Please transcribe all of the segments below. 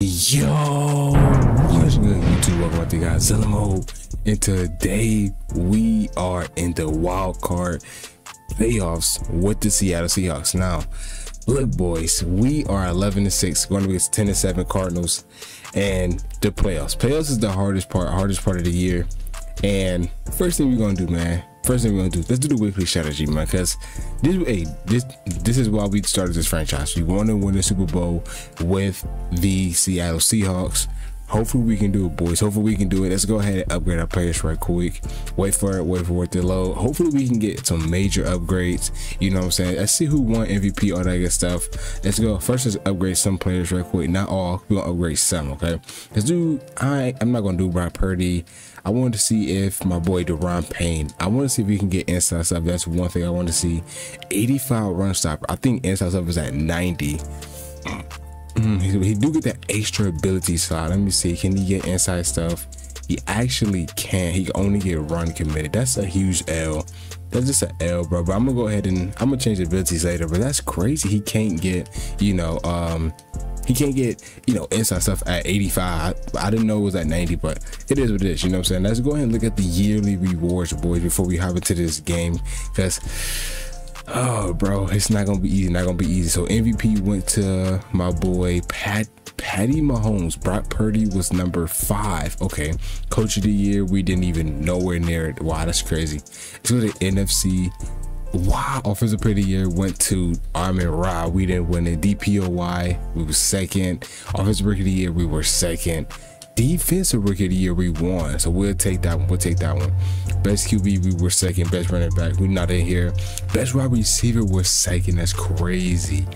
Yo, what's good YouTube? Welcome back to Godzilla And today we are in the wild card playoffs with the Seattle Seahawks. Now, look, boys, we are 11 to 6, going to be 10 to 7 Cardinals and the playoffs. Playoffs is the hardest part, hardest part of the year. And first thing we're gonna do, man, first thing we're gonna do, let's do the weekly strategy, man. Because this, hey, this, this is why we started this franchise. We want to win the Super Bowl with the Seattle Seahawks. Hopefully we can do it, boys. Hopefully we can do it. Let's go ahead and upgrade our players right quick. Wait for it, wait for it to load. Hopefully we can get some major upgrades. You know what I'm saying? Let's see who won MVP, all that good stuff. Let's go. First, let's upgrade some players right quick. Not all. We're gonna upgrade some, okay? Let's do I I'm not gonna do Brock Purdy. I wanted to see if my boy Daron Payne, I want to see if we can get inside stuff. That's one thing I want to see. 85 run stop. I think inside stuff is at 90. Mm, he, he do get that extra ability slot. Let me see. Can he get inside stuff? He actually can't. He can only get run committed. That's a huge L. That's just an L, bro. But I'm gonna go ahead and I'm gonna change the abilities later. But that's crazy. He can't get, you know, um, he can't get, you know, inside stuff at 85. I, I, didn't know it was at 90, but it is what it is. You know what I'm saying? Let's go ahead and look at the yearly rewards, boys, before we hop into this game. Because oh bro it's not gonna be easy not gonna be easy. So mvp went to my boy pat patty mahomes. Brock purdy was number five. Okay coach of the year we didn't even nowhere near it. Wow that's crazy. Let's go nfc wow offensive player of the year went to Amon Ra. We didn't win it. Dpoy we were second. Offensive rookie of the year we were second defensive rookie of the year we won. So we'll take that one. We'll take that one. Best qb we were second. Best running back we're not in here. Best wide receiver was second. That's crazy.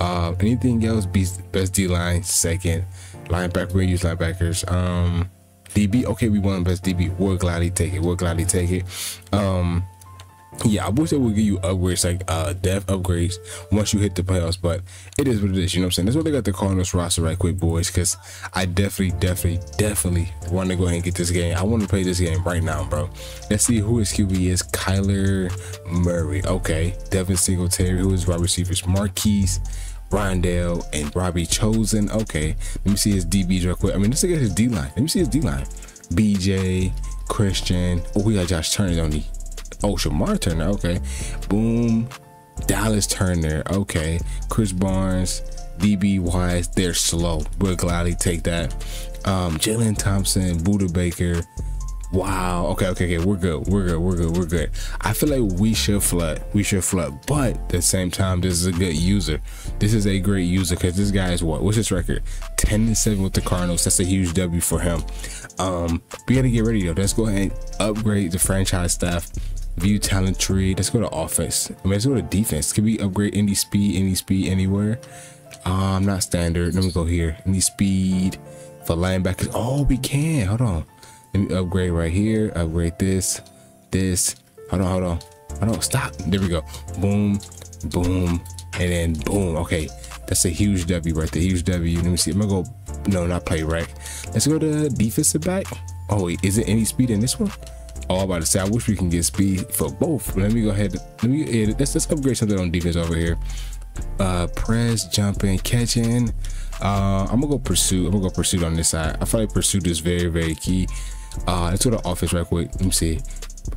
Uh anything else best d-line second. Linebacker we use linebackers. Um db okay we won best db We'll gladly take it. We'll gladly take it. Um yeah, I wish they would give you upgrades like uh death upgrades once you hit the playoffs, but it is what it is, you know what I'm saying? That's why they got the Cardinals roster right quick, boys, because I definitely, definitely, definitely want to go ahead and get this game. I want to play this game right now, bro. Let's see who his QB is. Kyler Murray. Okay. Devin Singletary, who is wide receivers? Marquise. Rondale and Robbie Chosen. Okay, let me see his DBs real quick. I mean, let's look at his D line. Let me see his D line. BJ, Christian. Oh, we got Josh Turner on the Oh, Shamar Turner. Okay. Boom. Dallas Turner. Okay. Chris Barnes. DB wise, they're slow. We'll gladly take that. Um, Jalen Thompson, Budda Baker. Wow. Okay, okay, okay. We're good. We're good. We're good. We're good. I feel like we should flood. We should flood. But at the same time, this is a good user. This is a great user because this guy is what? What's his record? 10 and 7 with the Cardinals. That's a huge W for him. Um, we gotta get ready though. Let's go ahead and upgrade the franchise staff view talent tree. Let's go to offense. I mean, let's go to defense. Can we upgrade any speed any speed anywhere? Um not standard. Let me go here. Any speed for linebackers? Oh we can. Hold on. Let me upgrade right here. Upgrade this this. Hold on hold on. Hold on. Stop. There we go. Boom boom and then boom. Okay. That's a huge w right there. Huge w. Let me see. I'm gonna go no not play right let's go to defensive back. Oh wait. Is it any speed in this one all about to say, I wish we can get speed for both. Let me go ahead. Let me yeah, let's let's upgrade something on defense over here. Uh, press, jumping, catching. Uh, I'm gonna go pursuit. I'm gonna go pursuit on this side. I feel like pursuit is very very key. Uh, let's go to office right quick. Let me see.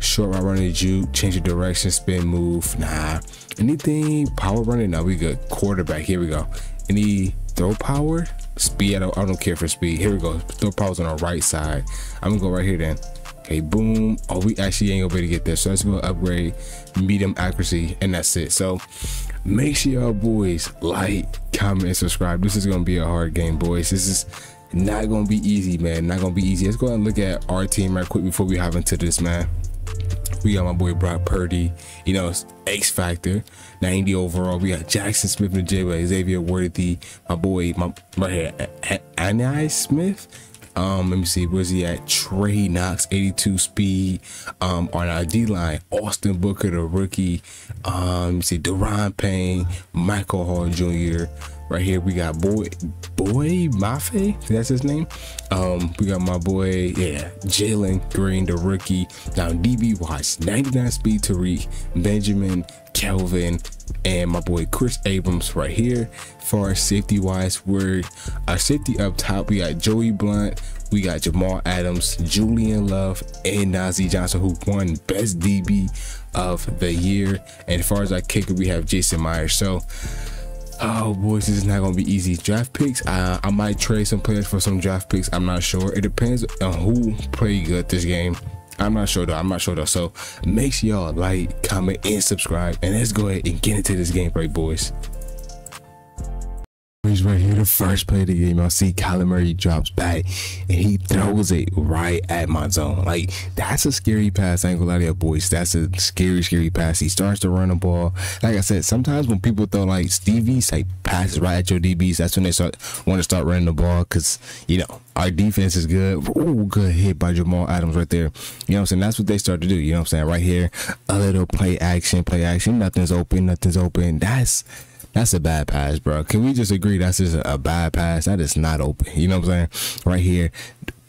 Short route running, juke, change the direction, spin, move. Nah. Anything power running? No, we good. Quarterback. Here we go. Any throw power? Speed. I don't, I don't care for speed. Here we go. Throw power's on the right side. I'm gonna go right here then. Okay, boom. Oh, we actually ain't gonna be able to get there. So let's go upgrade medium accuracy, and that's it. So make sure y'all boys like, comment, and subscribe. This is gonna be a hard game, boys. This is not gonna be easy, man. Not gonna be easy. Let's go and look at our team right quick before we hop into this, man. We got my boy Brock Purdy, you know, X Factor, 90 overall. We got Jaxon Smith and J. Xavier Worthy, my boy, my right here, Anai Smith um, let me see, where's he at? Trey Knox, 82 speed. Um, on our D line, Austin Booker, the rookie. Um, let me see, Daron Payne, Michael Hall Jr. Right here, we got boy, boy Mafe. That's his name. Um, we got my boy, yeah, Jalen Green, the rookie. Now DB Watch, 99 speed Tariq, Benjamin Kelvin, and my boy Chris Abrams right here. For our safety wise, we're our safety up top. We got Joey Blount, we got Jamal Adams, Julian Love, and Nazeeh Johnson, who won Best DB of the year. And as far as our kicker, we have Jason Myers. So, oh boys, this is not gonna be easy. Draft picks, uh, I might trade some players for some draft picks. I'm not sure. It depends on who play good this game. I'm not sure though. I'm not sure though. So make sure y'all like, comment, and subscribe. And let's go ahead and get into this game gameplay, boys. He's right here, the first play of the game. I see Kyler Murray drops back and he throws it right at my zone. Like, that's a scary pass. I ain't gonna lie to you, boys. That's a scary, scary pass. He starts to run the ball. Like I said, sometimes when people throw like Stevie's like passes right at your DBs, that's when they start want to start running the ball because, you know, our defense is good. Ooh, good hit by Jamal Adams right there. You know what I'm saying? That's what they start to do. You know what I'm saying? Right here, a little play action, play action. Nothing's open, nothing's open. That's that's a bad pass, bro. Can we just agree that's just a bad pass? That is not open. You know what I'm saying? Right here.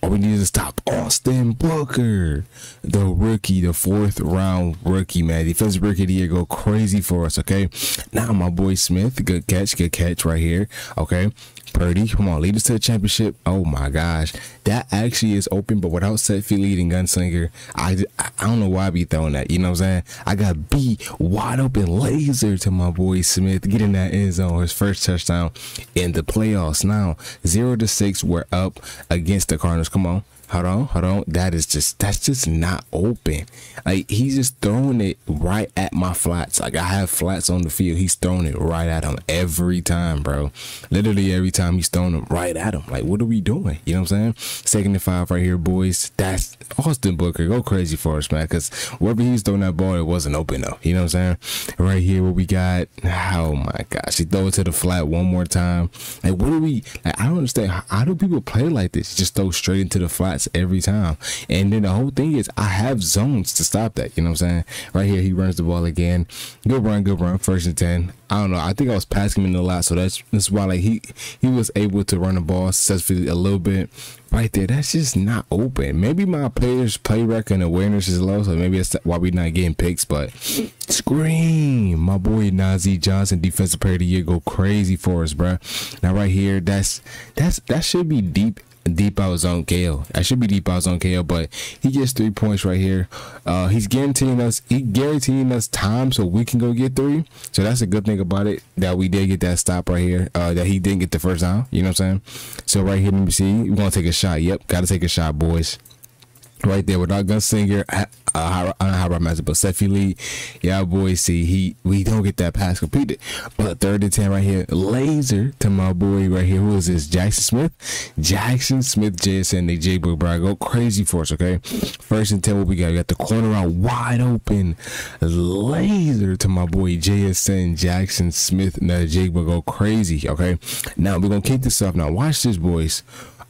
All we need to stop Austin Booker, the rookie, the fourth round rookie, man. Defensive rookie of the year go crazy for us, okay? Now, my boy Smith, good catch, good catch right here, okay? Purdy, come on, lead us to the championship. Oh my gosh, that actually is open, but without set feet leading gunslinger, I, I don't know why I be throwing that. You know what I'm saying? I got B wide open laser to my boy Smith, getting that end zone, his first touchdown in the playoffs. Now zero to six, we're up against the Cardinals. Come on, hold on, hold on. That is just that's just not open. Like he's just throwing it right at my flats. Like I have flats on the field. He's throwing it right at him every time, bro. Literally every time he's throwing it right at him. Like what are we doing? You know what I'm saying? Second and five right here, boys. That's Austin Booker. Go crazy for us, man. Cause wherever he's throwing that ball, it wasn't open though. You know what I'm saying? Right here, what we got. Oh my gosh. He throw it to the flat one more time. Like what do we like, I don't understand. How do people play like this? Just throw straight into the every time. And then the whole thing is I have zones to stop that. You know what I'm saying? Right here, he runs the ball again. Good run, good run. First and ten. I don't know. I think I was passing him in the lot, so that's that's why like he he was able to run the ball successfully a little bit. Right there, that's just not open. Maybe my players' play record and awareness is low, so maybe that's why we're not getting picks. But scream, my boy Nazeeh Johnson, defensive player of the year, go crazy for us, bro. Now right here, that's that's that should be deep deep out zone KO. I should be deep out zone KO, but he gets three points right here. Uh, he's guaranteeing us he guaranteeing us time so we can go get three. So that's a good thing about it that we did get that stop right here. Uh, that he didn't get the first down. You know what I'm saying? So right here, let me see. We're gonna take a shot. Yep, gotta take a shot, boys right there with our gunslinger. Uh, I don't know how I imagine, but set feet lead, yeah, boy, see, he we don't get that pass completed. But third and ten right here, laser to my boy right here. Who is this? Jaxon Smith, Jaxon Smith, JSN, the J Book, bro. Go crazy for us, okay? First and ten, what we got? We got the corner out wide open, laser to my boy JSN, Jaxon Smith, now J Book. Go crazy, okay? Now we're gonna kick this off. Now watch this, boys.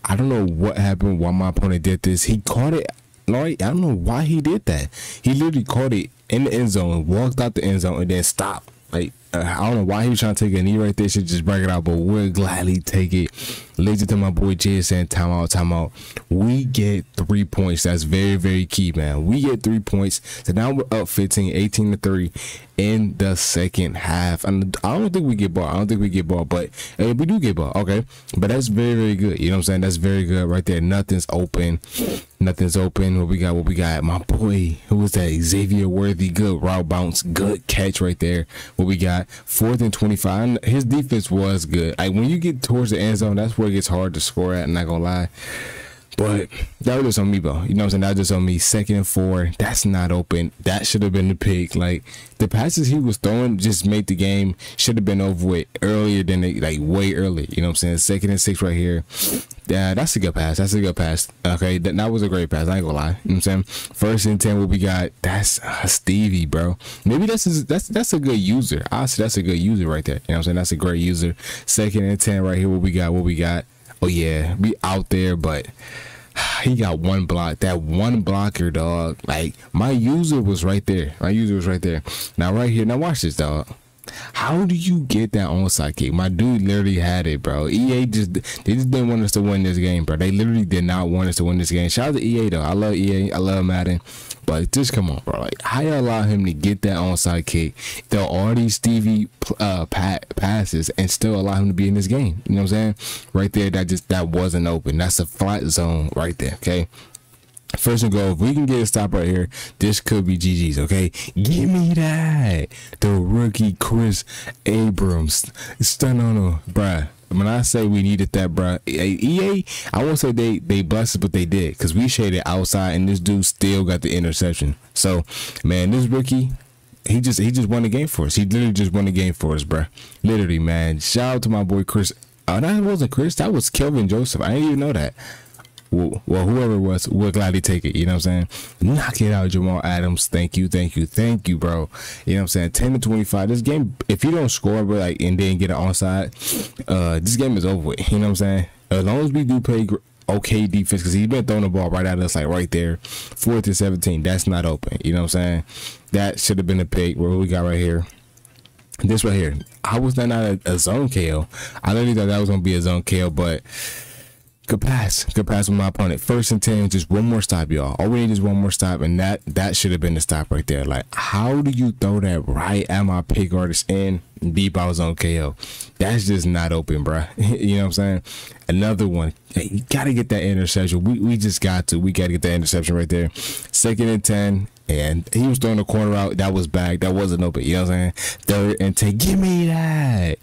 I don't know what happened, why my opponent did this. He caught it. Like, I don't know why he did that. He literally caught it in the end zone, walked out the end zone, and then stopped. Like, uh, I don't know why he was trying to take a knee right there. Should just break it out, but we'll gladly take it. Lazy to my boy JSN. Timeout, timeout. We get three points. That's very, very key, man. We get three points. So now we're up 15, 18 to 3 in the second half. And I don't think we get ball. I don't think we get ball, but hey, we do get ball. Okay. But that's very, very good. You know what I'm saying? That's very good right there. Nothing's open. Nothing's open. What we got? What we got? My boy, who was that? Xavier Worthy. Good route bounce. Good catch right there. What we got? Fourth and 25. His defense was good. Like when you get towards the end zone, that's where it gets hard to score at. I'm not gonna lie. But that was just on me, bro. You know what I'm saying? That was just on me. Second and four. That's not open. That should have been the pick. Like the passes he was throwing just made the game should have been over with earlier than they like way early. You know what I'm saying? Second and six right here. Yeah, that's a good pass. That's a good pass. Okay, that, that was a great pass. I ain't gonna lie. You know what I'm saying? First and ten, what we got? That's uh, Stevie, bro. Maybe that's a, that's that's a good user. Honestly, that's a good user right there. You know what I'm saying? That's a great user. Second and ten right here. What we got? What we got? Oh yeah, we out there, but he got one block. That one blocker, dog. Like my user was right there. My user was right there. Now right here. Now watch this, dog. How do you get that onside kick? My dude literally had it, bro. EA just they just didn't want us to win this game, bro. They literally did not want us to win this game. Shout out to EA though. I love EA. I love Madden. But just come on, bro. Like how you allow him to get that onside kick, throw all these Stevie uh, passes, and still allow him to be in this game? You know what I'm saying? Right there, that just that wasn't open. That's a flat zone right there. Okay. First and goal, if we can get a stop right here, this could be GG's, okay? Give me that. The rookie Chris Abrams. Stun on him, bruh. When I say we needed that, bruh, EA, I won't say they they blessed but they did because we shaded outside and this dude still got the interception. So, man, this rookie, he just he just won the game for us. He literally just won the game for us, bruh. Literally, man. Shout out to my boy Chris. Oh, that wasn't Chris. That was Kelvin Joseph. I didn't even know that well, whoever it was, we'll gladly take it. You know what I'm saying? Knock it out, Jamal Adams. Thank you, thank you, thank you, bro. You know what I'm saying? 10 to 25. This game, if you don't score, but like, and then get an onside, uh, this game is over with. You know what I'm saying? As long as we do play okay defense, because he's been throwing the ball right at us, like right there, fourth to 17. That's not open. You know what I'm saying? That should have been a pick. What we got right here? This right here. I was not a, a zone KO. I literally thought that was gonna be a zone KO, but Good pass. Good pass with my opponent. First and ten, just one more stop, y'all. All we need is one more stop, and that that should have been the stop right there. Like, how do you throw that right at my pick artist in deep out zone KO? That's just not open, bro. you know what I'm saying? Another one. Hey, you gotta get that interception. We we just got to. We gotta get that interception right there. Second and ten. And he was throwing the corner out. That was back. That wasn't open. You know what I'm saying? Third and ten. Give me that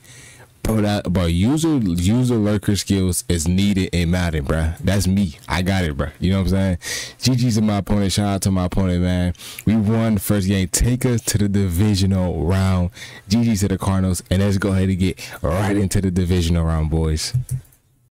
bro. That user user lurker skills is needed in Madden, bro. That's me. I got it, bro. You know what I'm saying? GG's to my opponent. Shout out to my opponent, man. We won the first game. Take us to the divisional round. GG's to the Cardinals, and let's go ahead and get right into the divisional round, boys.